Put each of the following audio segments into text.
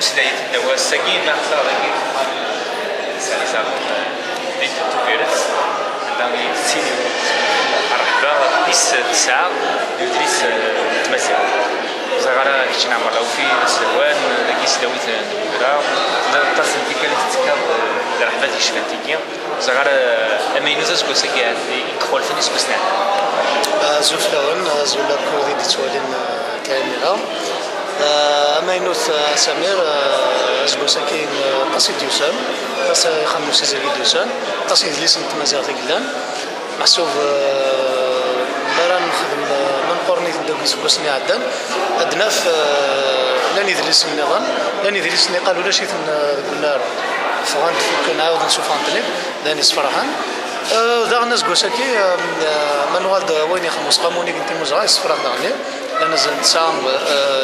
هو الساكين ما خسر ذاك سالي سال ديت توفيرت عندها سيني مرحبا ديس تسعة ديس تمسيح زغارة كيتشنا مرة وفي السوان ذاك سلاويت الكبرى لا تصل ديك اللي تتكاب رحبة ديك شفاتيكي زغارة أما ينوزا سكو ساكي يدخل فيني سكو زوف لون زولا كاميرا اما ينوث سمير زبو ساكين قصيد ديوسان قص خمس زيري ديوسان قصيد لي سنت مزيغ تقلان محسوب مرا نخدم من قرني ندوك سبوسني عدن. عندنا في لأن يدرس النظام لأن يدرس قالوا لا شي قلنا فغان فوق نعاود نشوف عن لاني سفرحان ذا الناس قوساكي منوال وين يخمس قاموني كنت مزرعي سفرح دعني لأن نتسام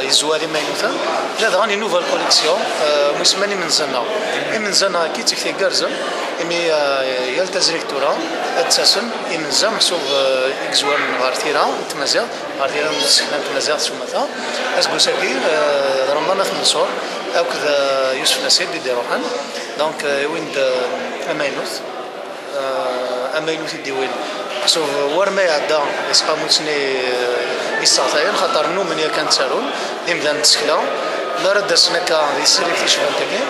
يزوالي ما ينوثا لا غاني نوفال كوليكسيون مسماني من زنا من زنا كي تكتي كارزم إمي يلتزريك تورا أتساسن إمن زم محسوب إكزوان غارتيرا تمازيغ غارتيرا نسكنا تمازيغ سومتا أسقو ساكي رمضان النصور أو كذا يوسف نسيب دي روحان دونك وين أماينوث أماينوث الديوين حسو ور ما يعدى يسقامو تسني يستعطيين خاطر نو من كانت سارون ديم دان تسكلا لا رد سنكا يسري في شغل تاكي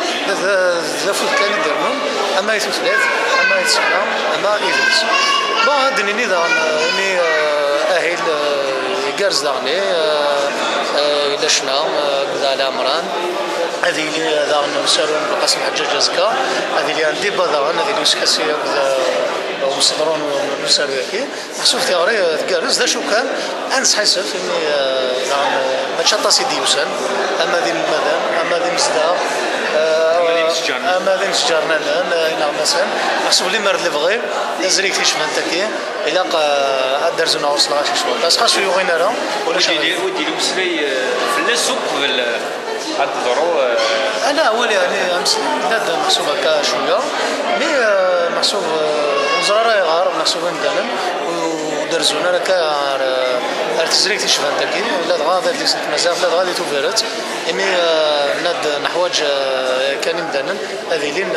ذا فوت كان يدرنون اما يتوثلاث اما يتسكلا اما يدرس بون هاد نيني ذا ني أهل يقرز داغني إلى شنا كذا على عمران هذه اللي ذا نسالون بالقسم حجاج زكا هذه اللي عندي بدا هذه اللي سكاسي كذا ومصدرون ونسالو ياكي محسوب ثيوري تقارز ذا شو كان؟ أنس حسف اني ما تشطاسي ديوسان أما ذي المدن أما ذي مزدا أما ذي مسجرنا لأن إلى مثلا محسوب لي مرد بغي نزريك في شمال تاكي إلى درزونا وصل غاشي شوال بس خاصو يوغينا راه ولا ودي لي مسلي في السوق هاد الضرو أنا اول يعني امس محسوب هكا شوية. مي محسوب وزرارة غار محسوبين دالن ودرزونا راه كار ارتزريك تشفان تاكي لا دغا ذا دي سنت مزاف لا دغا دي توفيرت إمي ناد نحواج كان مدانن هذه لين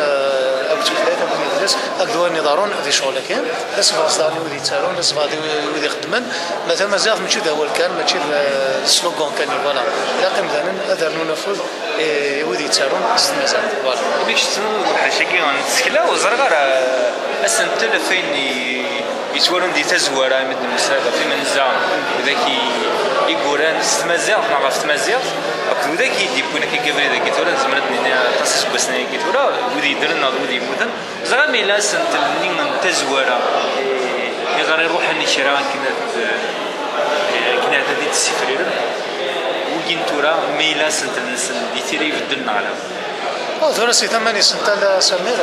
أو ثلاثة من الناس اكدوا نظارون هذه شغل كاين. بس فاصداني ودي تسالون بس غادي ودي خدمن. مثلا مزاف ماشي ذا هو كان ماشي السلوغون كان فوالا. لا قيم دانن هذا نفوذ ودي تسالون ست مزاف فوالا. باش تسمو حاشاكي غنسكلا وزرغا راه اسن فين يتورن دي تزوارا من المساعدة في ذاك يقولان ستمازيغ ما ستمازيغ. أكو ذاك يدي كنا كي قبل ذاك تورا زمرت نينا تصيص بسنا كي تورا ودي درنا ودي مودن زغا ميلا سنت منين تزوارا. يغار يروح النشرا كنا كنا تدي تسفرير وكين تورا ميلا سنت الناس دي تيري سي ثمانية سنة سمير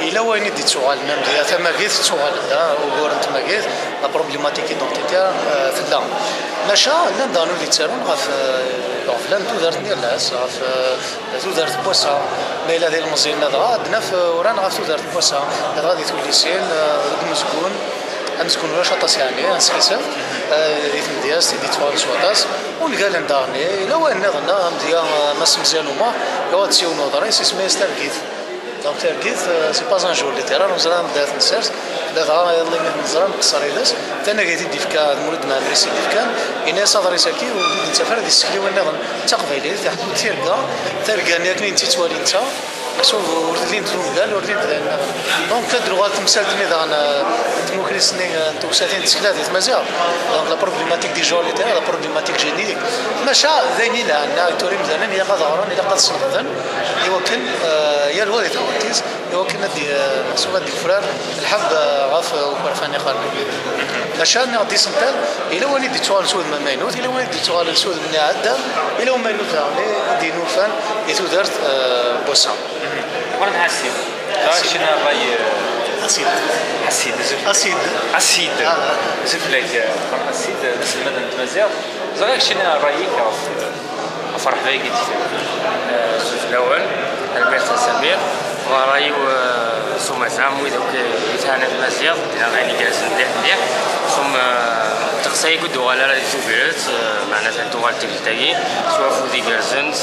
إلا وين دي تسوغال ميم دي ثما كيت تسوغال دا وغور انت ما كيت لا بروبليماتيك ايدونتيتير في اللام ماشا لأن دانو اللي تسالون غاف غاف لأن تودرت نير لاس غاف تودرت بوسا ما إلا ذي المزيان هذا عندنا في وران غاف تودرت بوسا هذا غادي تولي سين مسكون مسكون ولا شطاس يعني نسكسف يثم دياس تيدي تفاوض سواطاس ونقال ندارني إلا وين نظنا مزيان ماس مزيان وما يوا تسيو نوضري سي سمي ستاركيت دونك تاركيت سي با ان جور لي تيران وزرا بدات نسرت يلا من نزرا نقصر يدس تانا قايت ديفكا مولد مع الريسي ديفكان إنا صدري ساكي ونتا فرد السكلي وين نظن. تقبيلي تحت تيركا تيركا نيركني انت توالي وردين تروم قال وردين تدعنا دونك تدرو غال تمثال تني دانا ديموكريسني توكساتين تسكلات مازال دونك لا بروبليماتيك دي جور لي لا بروبليماتيك جينيتيك ماشا ذيني لا عندنا توري مثلا هي قد غران إلى قد صنفذن يوكل يا الوالد كونتيز يوكل ندي محسوبات دي فرار الحب غاف وكرفاني خارج ماشا نغدي سنتال إلى وين دي توال سود ما ماينوت إلى وين دي توال سود من عدا إلى وين ماينوت دي نوفان يتو دارت ورن حسيد شنو باي أسيد حسيد أسيد أسيد زف لك حسيد ناس المدن تمازيغ زغاك شنو رايك فرح بيك الزوج الأول البيت سمير وراي ثم زعم وإذا يتهانى المزيغ غادي جالس مليح مليح ثم تقصي كنت وغالا راه توفيرت معناتها توغال تاكي. سوا فودي كارزنت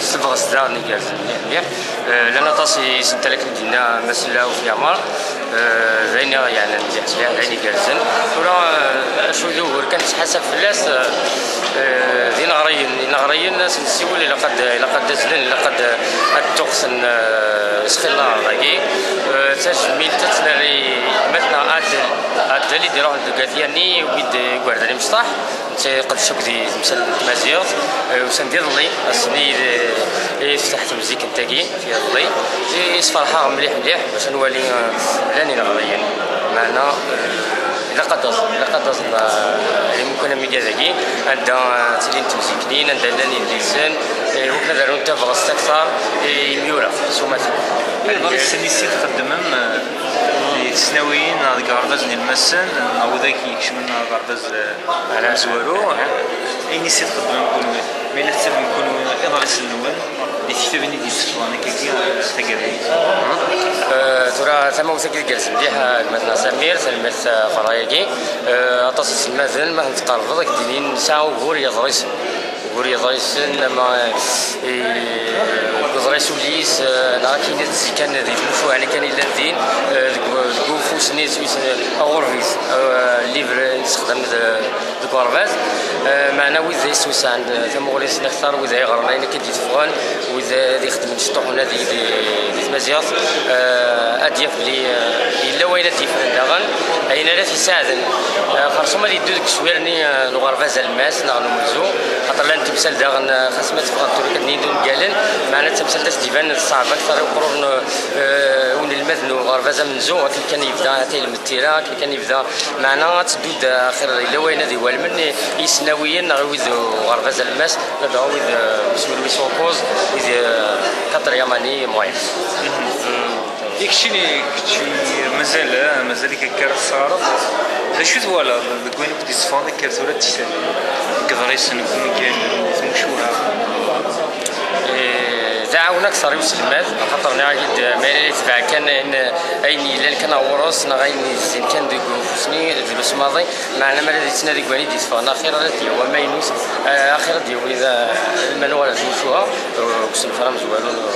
سبغ صدار ني كارزن مليح لأن طاسي سنتلك دينا مسلا وفي عمر زين يعني مليح مليح عيني كارزن ورا شو دور كانت حسب فلاس ذي نغرين نغرين سنسيول إلى قد إلى قد زلن إلى قد التقسن سخيلا ضاقي تجميل تتنري مثلا آدل آدل اللي يروح لدكاتياني ويد كوارداني مصطح قد شوك دي مسل مزيوط وسندير لي اسني فتحت مزيك نتاكي في ظلي يصفرحها مليح مليح باش نولي لاني نغرين معنا اذا قدر اذا قدر ممكن ميديا ذكي عندها تلين تمزيكنين عندها لاني ليسان وكنا دارو انت بغصت أكثر ميورا سومات غير السني سي تقدمم السناويين هذاك غرباز المسن أو ذاك يكشمنا غرباز على زوارو اي نسيت تقدمم نكونوا مي لا تسبب نكونوا اضرس النوال اللي تكتبني دي سفواني كيكي تستقبلي ترى ثم وسكي جالس مليح مثلا سمير سلمت فرايقي اتصل المازن ما نتقرب ذاك دينين ساعه وغور يضرس غور يضرس لما زريسو ليس نا كاين كان ذي المشروع يعني كان الا الدين كوفو سني سويس اغورفيس ليفر نستخدم الكورفاز معنا وإذا سويس عند ثم غوليس نختار وإذا يغرنا كي تفغان وإذا يخدم الشطوح هنا ذي ذي تمازيغ أديف لي إلا وين تيفرن داغن أين لا تساعدن خرصوما اللي يدو ديك شويرني الغرفاز الماس نغنو ملزو خاطر لأن تمثال داغن خاصما تفغان توري كدنيدو قالن معنا تمثال تاس ديفان صعب أكثر قرون ون المذنو غرفاز منزو كان يبدا تي المتيرا كان يبدا معنا تدود آخر إلا وين ذي والمن يسناويا نغويد غرفاز الماس نغويد بسم الله سوكوز ويد كاتر يماني موين يكشيني كتشي مازال مازال كيكار الصغار لا شو توالا كوين بدي صفان ذاك كارتورا تشتري. كضريس نكون كاين مشهورة تعاون أكثر يوسف المال خاطر نعيد مالي تبع كان إن اين الا كان ورس غاين زين كان ديك سني الفلوس ماضي. معنا مال دي تنادي كواني دي صفانا أخيرا دي هو ما ينوس. أخيرا دي إذا المنوال تمشوها كسن فرام زوالون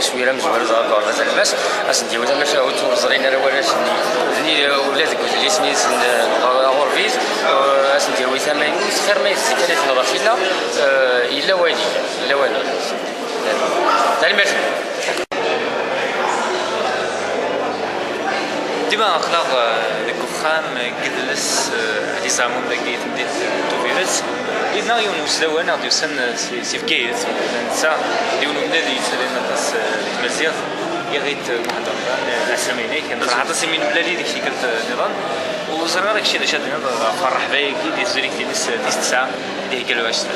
سويرة مزوار زار دور هذا الماس أسن ديو ذا مشا وتو زرينا راه ولا سني زني ولاد كوزلي سني سن غورفيز أسن ديو ثمانين خير ما يزيد كانت نضافينا إلا واني إلا واني المرحبا ديما اخلاق الكفخام قدلس علي زعمون ذاك تمديت توفيرس إذا يوم وسلوان غادي يوصل سي في كايت نسا. يوم بنادي يتسالينا تاس تمزيغ يغيت محضر العسلمين كان صراحة سمين بلالي ديك شي كانت نظام وزرنا داك الشيء اللي فرح بيك دي زريك ديس ديس تسعة اللي هي كيلو عشرة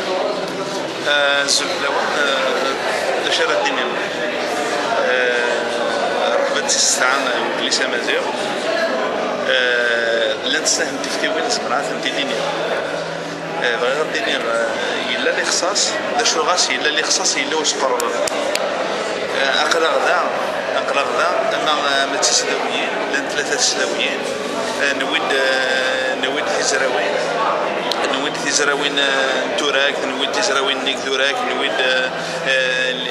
زوج لوان شرى الدنيا رحبت استعان كليسة مزيغ لن تساهم تفتيوين سمرات انت دنيا بغير الدنيا يلا اللي خصاص دا خصاص واش قرر. غدا غدا ما لأن ثلاثة نويد نويد حزراوين نويد تزراوين توراك نويد تزراوين نيك توراك نويد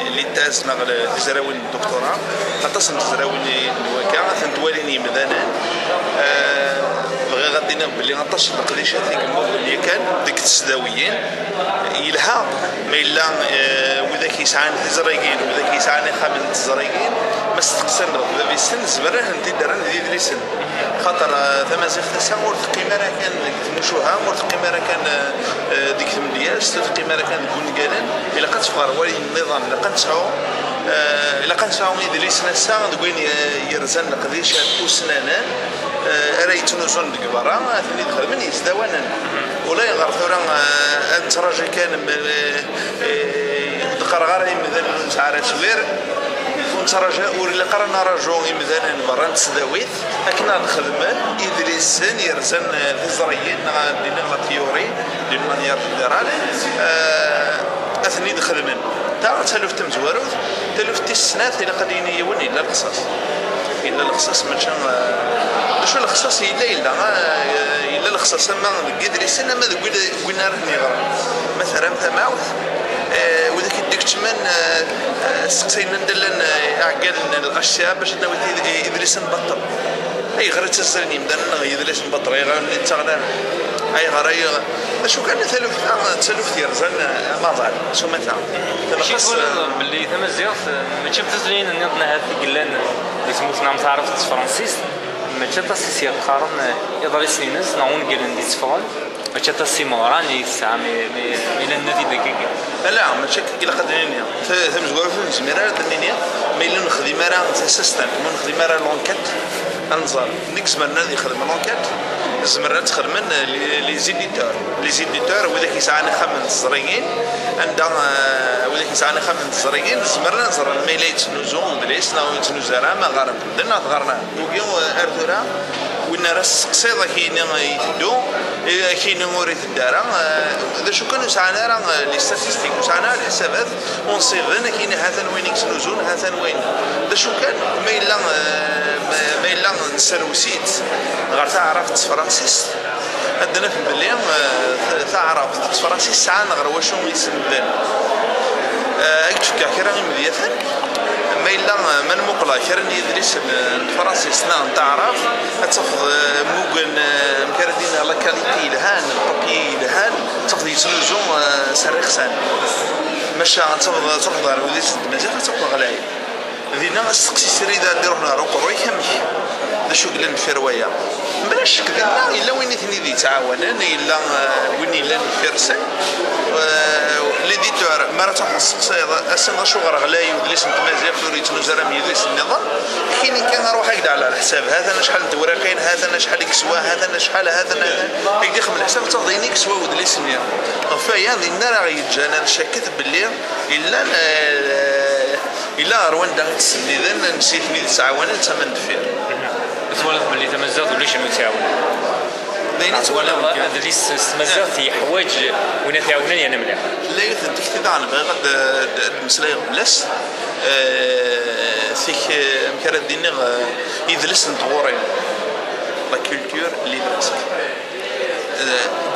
اللي تاس نغل تزراوين الدكتوراه. خاطر تزراوين الوكا تنتواليني مذانا بغي غادينا بلي غنطش القديشه فيك اللي كان ديك التسداويين. يلها ما إلا وذا كيسعان تزريقين وذا كيسعان خامن تزريقين ما استقسم راه في السن زبره انت دران ذي سن. خاطر ثما زيخ تسا مور تقيمة راه كان تمشوها مور تقيمة راه كان ديك ثمنياس تقيمة راه كان كون قالن إلا قد تفغر ولي النظام إلا قد تسعو إلا قد تسعو يدريس نسا دوين يرزن قديش وسنانان راه يتنوزون ديك برا دخل من يزدوانا ولا يغار ثورا انتراجي كان قرغار يمدن نتعرى سوير ونتراجع ولا قرنا راجو يمدن برا نتسداويت. اكنا نخدم ادريسن يرزن في زريين دينا لا تيوري دي مانيير جينيرال أثني نخدمن تا تلف تمزواروت تلف تيس السنات إلى قد يون إلا القصاص. إلا القصاص ماشي شو الخصاص إلا إلا؟ إلا الخصاص ما قدر يسنى ما قلنا راه نظام مثلا ثماوث وذاك يديك تمن سقسينا ندلن عقال الأشياء باش ناوي ادريس نبطل أي غير تسالني مدان ادريس نبطل أي غير تغنى أي غير شو كان تلف تلف تيرزان ما ظهر. شو مثلا تلخص باللي ثم زياف ماشي بتزلين نضنا هاد قلان اللي تموت نعم تعرف فرانسيس ماشي تاسيسي قارن يضري سنينز نعون قلن دي تفضل ماشي تاسي موراني ساعة إلى النادي دقيقة لا ماشي إلى قدرين ثم زوار في زميرة دنيا ما إلا نخدم راه تسستان ما نخدم راه لونكات انظر نيك زمرنا ذي خدم لونكات زمرنا تخدمن لي زيديتور لي زيديتور وذاك يسعى خمن الزريين عندها وذاك يسعى خمن الزريين زمرنا نزر ما إلا يتنوزو مدليس ناو يتنوزو ما غارب دنا تغرنا وكيو ارثورا وين راس قصيدة كاين يتدو كاين موريت الدار ذا شو كانوا سعنا راه لي ستاتيستيك سعنا الحسابات ونصيغن كاين هذا وين يكسنوزون هذا وين ذا شو كان ما إلا ما إلا نسروسيت غير تعرف فرانسيس عندنا في بلي تعرف فرانسيس ساعة غير واش يسم بان أكتشف كاع كرا مديثا ما إلا من مقلا كرن يدرس الفرنسي سنا تعرف تفض موغن مكردين لا كاليتي لهان البابي لهان تفض يتنوزو سريخ سان ماشا تفض تفض على وديس مازال تفض غلاي ذينا استقسي سريدا نديرو هنا روكو روي شو قلنا في رواية بلا شك ذا إلا وين ثني ذي تعاونن إلا وين إلا نفرسن ليديتور مرة تحس أسن شو غير غلاي ودليس نتمازيغ في ريت نزرة ميدليس النظام. كاين كان أروح هكذا على الحساب هذا أنا شحال ندور كاين هذا أنا شحال يكسوا هذا أنا شحال هذا أنا هكذا خم الحساب تفضيني كسوا ودليس نيا فيا ذي راه يتجانا شاكت باللي إلا إلا رواندا تسديدن نسيتني تعاون تمن دفير تولد باللي تمزات وليش تعاون بين تولى هذا اللي استمزات في حوايج وين تعاونني أنا مليح. لا يثبت كذا عن غاد المسلاي بلاس فيك مكان الدين يدلس نطورين لا كولتور اللي بلاس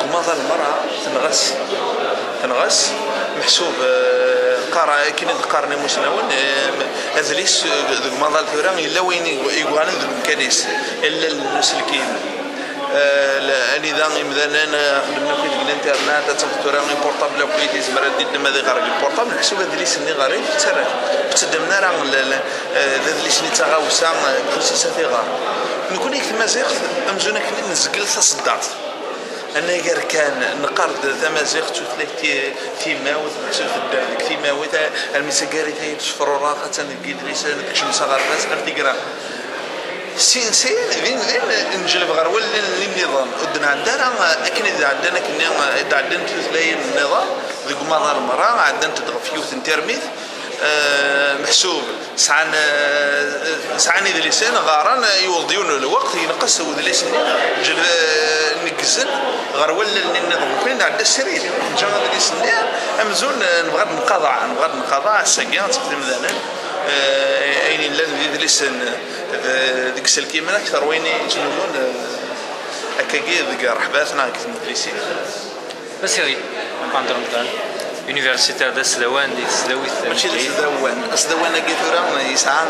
كما المرأة تنغس. تنغس محسوب قارا كاين قارني مسنون اذليس ذوك ماضى الفيران الا وين يقوان ذوك كنيس إلا المسلكين النظام مثلا خدمنا في الانترنت تفكر راه بورطابل وكليتي زمر دي ما دي غير البورطابل حسب هذا اللي غريب ترى تدمنا راه هذا اللي سني تغاوسا كوسيسا في غار. نكون يكتب مزيغ امزونا كنت نزقل تصدعت أنا غير كان نقرد تمازيغ تثلث في ماوت في الدرك في ماوت المسكاري تاي تشفرو راقه تنقيد لسان كشم صغار راس ارتقرا سين سين ذين ذين نجلب غير ولا النظام. ودنا عندنا اكن إذا عندنا كنا إذا عندنا تثلين النظام ذيك مضار المراه عندنا تدغ فيوث انترميث. محسوب. سعان سعان ذي لسان غاران يوضيون الوقت ينقص ذي لسان جل نقزن غير ولا النظام كلنا عندنا السرير جا ذي لسان أمزون نبغى نقضع نبغى نقضع السكان تخدم ذانا أين لأن ذي لسان ديك السلكيمه أكثر. وين يتنوزون هكاكي ديك رحباتنا كي المدرسين بس يغي عندهم مثلا يونيفرسيتي دا سدوان دي سداويت ماشي دا سدوان سدوان كي ثورا يسعى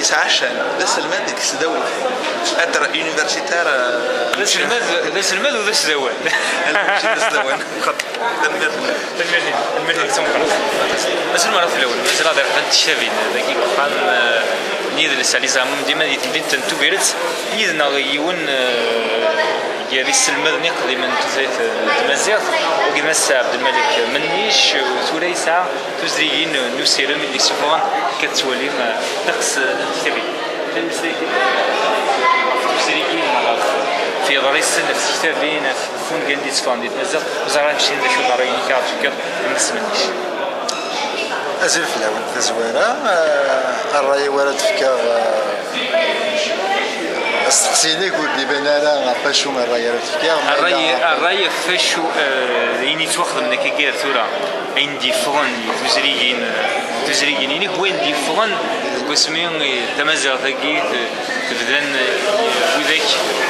يسعى الشان دا سلمان ديك سداويت اتر يونيفرسيتار دا سلمان دا سلمان ودا سدوان ماشي دا سدوان المدينة المدينة تسمى بس المرة في الأول بس لا دارت الشابين ذاك قام نيد لسالي زعما ديما تنتو بيرت يدنا يون يا السلمة نقضي من تزيت تمازيغ وقد مسا عبد الملك منيش يسعى تزريين نسير من ديسيفون كتولي نقص تبي تزريين في ضريس في كتابين في فون قال دي تفان دي تمازيغ وزرا نمشي نشوف ضريني كارت كيف نقص منيش. أزل في الأول تزويرة الرأي ورد فكا استقسيني قول لي بان أنا فاشو من الراي تفكير الراي الراي فاشو يعني تواخذ من كيكير ثورة عندي فرن تزريين تزريقين يعني وين دي فغن قسمي تمازغ ثقي تبدان وذاك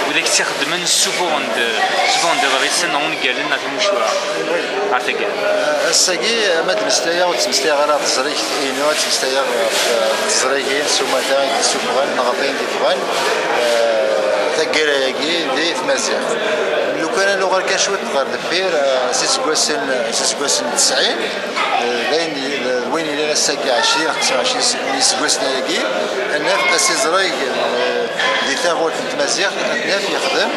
وذاك تخدمن سوفوند سوفوند غريسن نون قالن في مشروع عرفتك الساقي ماد مستيا وتمستيا غير تزريك إينو تمستيا تزريكين سوماتا سوفغان نغطين دي فغان تاكيراياكي دي تمازيغ لو كان لو غير كاشوت غير دبير سيس كواسن سيس كواسن 90 باين وين إلى الساكي 20 25 سيس كواسن ياكي أنا في اسيزراي دي تاغوت تمازيغ ناف يخدم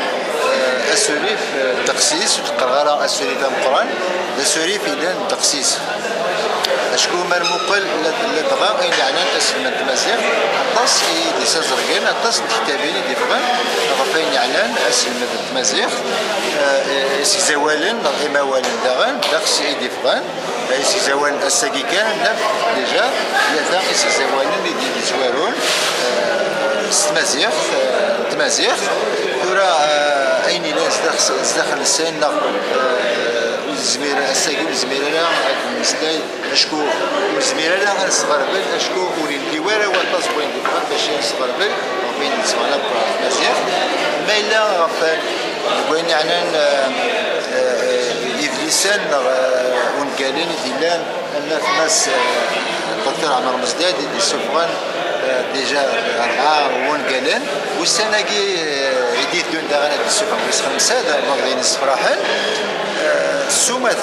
أسوري في التقسيس وتقرأ أسوري تاع القرآن. اسوري في التقسيس أشكو ما المقل لدغا اين عنان اسم التمازيغ أطاس دي سازرقين أطاس الكتابين دي فغان غفين يعلان اسم التمازيغ إسي زوالن اموالن داغن داكس دي فغان إسي زوالن اساكي كان نف ديجا. ثلاثة إسي زوالن دي دي زوارون تمازيغ تمازيغ تورا أين لا زداخل السن الزميرة الساقي الزميرة لا المسلاي أشكو الزميرة لا صغر بل أشكو ولي الديوارة وطاس وين ديوار باش صغر بل وبين صغر مزيان ما إلا غفان وين عنان إذليسان ونقالين ديلان أن في ناس الدكتور عمر مزداد دي سوفغان ديجا أربعة ونقالين. والسنة كي يديت دون داغنا دي سوفغان ويس خمسة دا مغدين الصفراحل السومة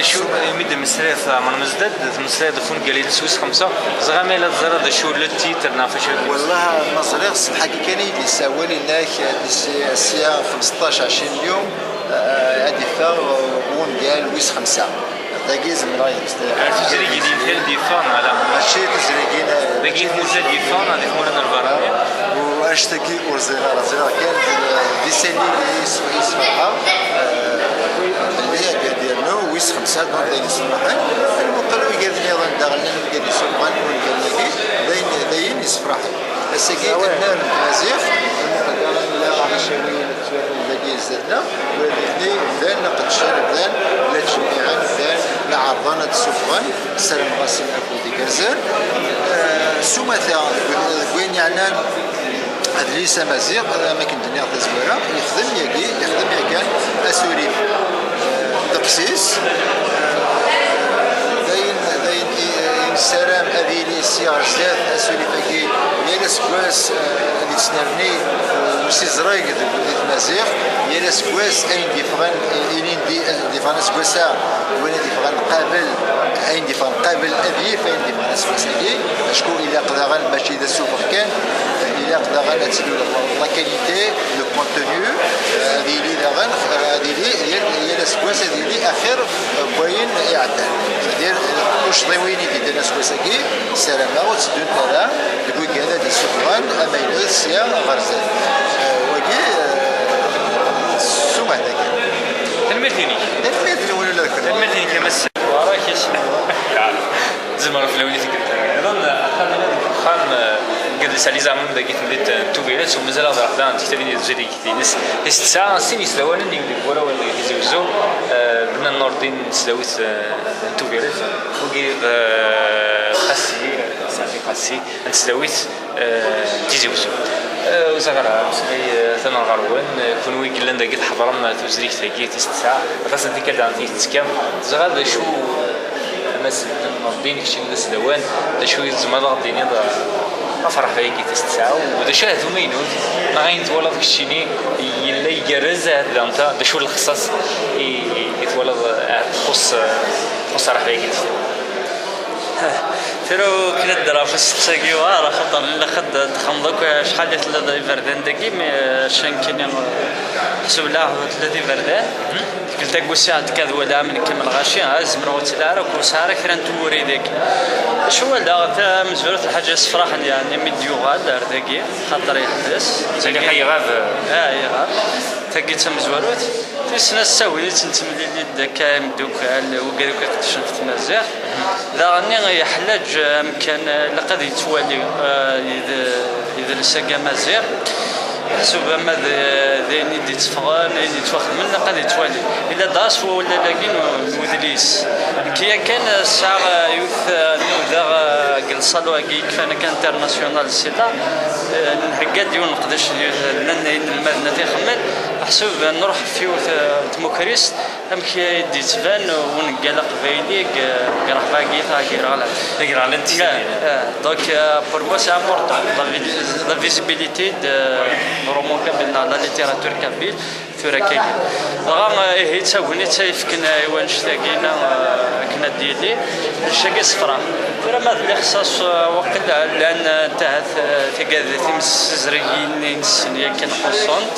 شو ميد مسريث من مزدد مسريث فون قليل سويس خمسة. زغامي لا زرد شو لتي ترنافش والله المصريخ الحقيقة اللي سوالي لك الساعة 15 20 يوم هذه فا ون قال ويس خمسة. دقيز من تجري جديد هل ديفان على ماشي ديفان البرامية واشتكي رزيغا كان ديسالي اللي يسمعها اللي هي ويس خمسة دون داين يسمعها المقلو يقال لي داغلنا نلقى دي سلطان ونلقى لكي داين داين يسفرح السكي كنا المزيخ لا غادي شوي ذاكي زدنا ولكن ذان نقد شارب ذان لا تجميعا ذان لا عرضانة السفغان السلام غاسم أكو دي كرزان سومثا وين يعنان ليس مزيغ ما كنت نيا تزويرة يخدم يجي يخدم يكان أسوري تقسيس داين داين السلام هذه السيارة زاد أسوري فكي يا سكواس اللي تسنرني وسي زرايق دي مزيغ يا سكواس أين دي فغان إلين دي دي فغان سكواسا وين دي فغان قابل. أين دي فغان قابل أبي فين دي فغان سكواسا أشكو إلا قدغان ماشي ذا السوبر كان إلا قدغان تسلو لا كاليتي لو كونتوني هذه لي داغن هذه لي هي سكواس هذه لي آخر بوين يعدل c'est-à-dire واش ضيويني دي دنا سكواساكي سلامة وتسدون ترى يقول هذا دي سفران أما إلا سيا غرزان وكي سوما هذاك المديني المثل ولا لا المديني كمس وراك زمر في لوني اظن خان قد سالي زعما بدا قيت مديت توبيلات ومازال هضر حدا تكتبين الجديد كتينس هست ساعة سين يسلاوان اللي يقول ولا ولا يزوزو بنا النور دين سلاويت توبيلات وقيب قاسي صافي قاسي نسلاويت تيزوزو وزغرا مسكي ثنا غروان. كون وي قلنا داك الحضره ما توزريك تاكي تستساع خاصة ديك كدا عندي تسكام زغال شو مثلا نضين كشي من السلوان دا شو يزمر غديني دا أفرح فيا كي تستساع ودا هذو مينوت ما غاين تولى داك الشيء يلا يجرز هذا انت دا شو الخصاص يتولى خص خص راح فيا كي ترو كنا درا في السقساقي وارا خطر لا خد تخمضك شحال ثلاثة فردان داكي شان كان حسب الله ثلاثة فردان قلت لك وساعة كذا ولا من كم الغاشي ازمر وتلارك وسارة كرا توري ذاك شو دا مزورة الحاجة صفراح يعني من ديوغال دار ذاكي خاطر يحبس. زي حي غاب. آه يغاب تاكي تمزوروت تسنا ساوي تنتملي لي داك مدوكال وقالوا كتشن في تمازيغ ذا غني يحلاج امكان لقد يتوالي اذا لساقا مازيغ حسب ما ذين دي تفغان دي تواخد من قد يتوالي الا داس ولا لاكين ودليس كي كان الساعة يوث نوذا قلصا واكي كفانا كان انترناسيونال سيدا نهقاد يون نقدرش لأن المدنه تيخمل حسب نروح في ديموكريست ام كي دي تبان ونقال قبايلي قرح باقي ثا كيرالا كيرالا انت دونك بور موا سي امبورطون لا فيزيبيليتي دو رومون كابيل لا ليتيراتور كابيل ثورا كاين غا هي تاغني تايفكنا ايوان شتاقينا كنا ديالي الشاقي صفرا ثورا ما اللي خصاص وقت لأن انتهت تقاد تيمس زرقين نسن كان خصونت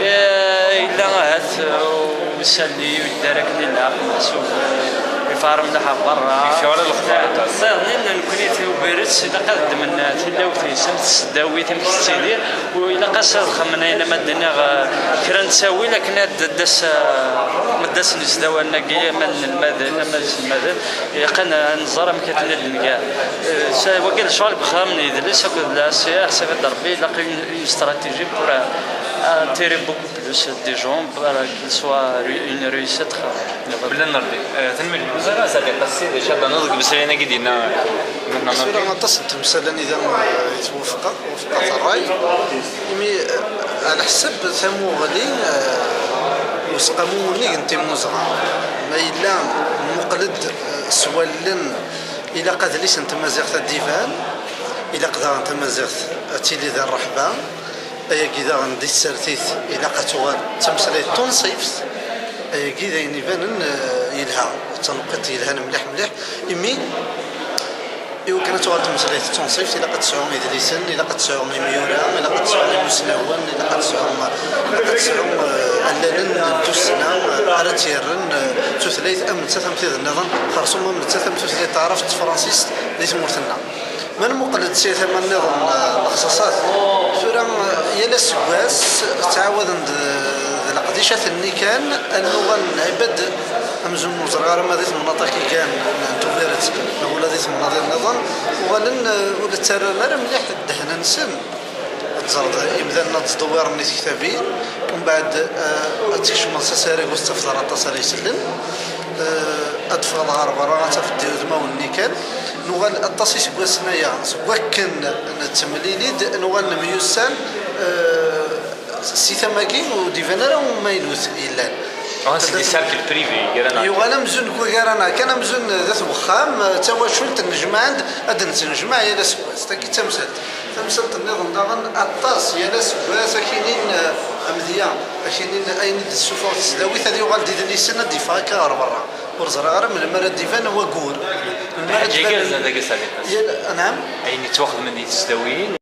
إلا هات وسالي وداركني العقل محسوب يفارم لها برا في ولا الخبار صيغني نكوني تيوبيرت إلا قد من تلاو تيسم تسداوي تم تستيدير وإلا قصر خمنا إلا ما دنا كرا نساوي لكن داس مداس نسداو نقية من المدن ما المدن يقن نزار مكتنا النقا وقال شغل بخام نيدلس وقال لا سياح سيف ضربي لقي استراتيجي بور attirer beaucoup plus des gens pour qu'il soit une réussite. بلا نرضي تنمي الوزراء شاء الله نضرب يتوفق وفق الرأي مي على حسب غادي انت موزغا ما إلا مقلد سوالن إلا قد ليس انت مازيغت الديفان إلا قد انت مازيغت أتيلي ذا الرحبان كذا غندي السرتيت إلا قد تمثال تنصيفت كذا يعني بان يلها تنقط يلها مليح مليح. إمي إيوا كانت توغال تمثل التنصيف إلا قد تسعون إدريسن إلا قد تسعون ميورا إلا قد تسعون مسناون إلا قد تسعون إلا قد تسعون ألالن توسنا أرتيرن تثليت أمن تثمثيذ النظام خرصوم من تثم تثليت تعرف فرانسيس اللي تمورتنا من مقلد سي ثم النظام الاختصاصات فرا يلا سواس تعاود القديشة ثني كان أنه غنعبد أمزون وزرغار ما ذيت مناطق كان توفيرت ولا ذيت مناطق النظام وغلن ولا ترى مرة مليح الدهنا نسن. تزرد يبدا تدوير نيت كتابين ومن بعد أتكش من سساري واستفضل التصاري يسلن أدفع ظهر برا تفدي ذما والنيكال نوغال التصيص بواسنايا وكن نتمليليد نوغال نميوسان سي ثماكي وديفانا وما يلوث إلا. أه سيدي ساركل بريفي يرانا ايوا أنا مزون كو يرانا كان مزون ذات وخام توا شولت النجمة عند أدنت النجمة يا لاس تاكي تمثل تمثل النظام داغن أطاس يا لاس باس كاينين امذيا كاينين أين السوفا تسلاوي هذه يغال دي دي سنة دي فاكا برا. ورزرا غير من المرة ديفان هو كور المرة ديفان هذاك نعم. اين تواخذ من دي تسداويين